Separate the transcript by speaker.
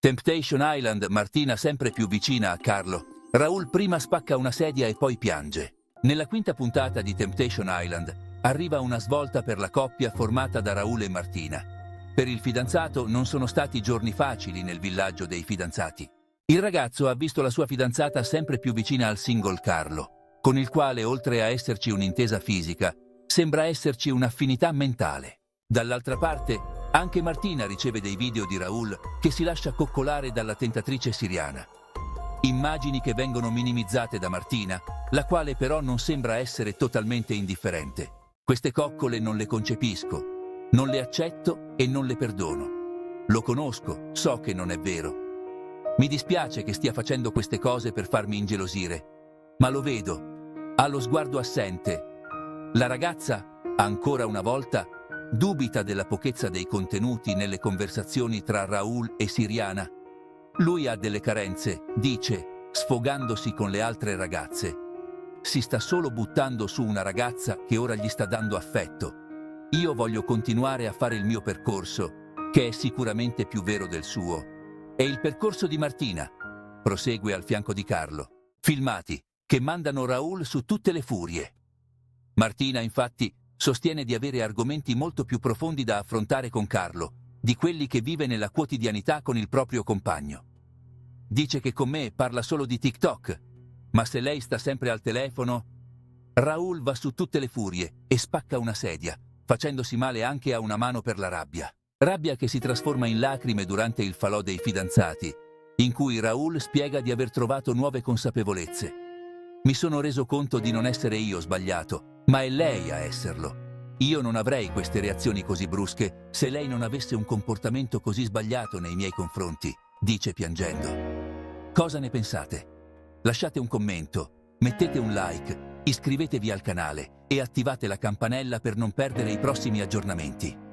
Speaker 1: Temptation Island, Martina sempre più vicina a Carlo. Raul prima spacca una sedia e poi piange. Nella quinta puntata di Temptation Island arriva una svolta per la coppia formata da Raul e Martina. Per il fidanzato non sono stati giorni facili nel villaggio dei fidanzati. Il ragazzo ha visto la sua fidanzata sempre più vicina al single Carlo, con il quale, oltre a esserci un'intesa fisica, sembra esserci un'affinità mentale. Dall'altra parte, anche Martina riceve dei video di Raul che si lascia coccolare dalla tentatrice siriana. Immagini che vengono minimizzate da Martina, la quale però non sembra essere totalmente indifferente. Queste coccole non le concepisco, non le accetto e non le perdono. Lo conosco, so che non è vero. Mi dispiace che stia facendo queste cose per farmi ingelosire, ma lo vedo, ha lo sguardo assente. La ragazza, ancora una volta, dubita della pochezza dei contenuti nelle conversazioni tra Raul e Siriana. Lui ha delle carenze, dice, sfogandosi con le altre ragazze. Si sta solo buttando su una ragazza che ora gli sta dando affetto. Io voglio continuare a fare il mio percorso, che è sicuramente più vero del suo. È il percorso di Martina, prosegue al fianco di Carlo. Filmati che mandano Raul su tutte le furie. Martina, infatti, sostiene di avere argomenti molto più profondi da affrontare con Carlo, di quelli che vive nella quotidianità con il proprio compagno. Dice che con me parla solo di TikTok, ma se lei sta sempre al telefono... Raul va su tutte le furie e spacca una sedia, facendosi male anche a una mano per la rabbia. Rabbia che si trasforma in lacrime durante il falò dei fidanzati, in cui Raul spiega di aver trovato nuove consapevolezze. Mi sono reso conto di non essere io sbagliato, ma è lei a esserlo. Io non avrei queste reazioni così brusche se lei non avesse un comportamento così sbagliato nei miei confronti, dice piangendo. Cosa ne pensate? Lasciate un commento, mettete un like, iscrivetevi al canale e attivate la campanella per non perdere i prossimi aggiornamenti.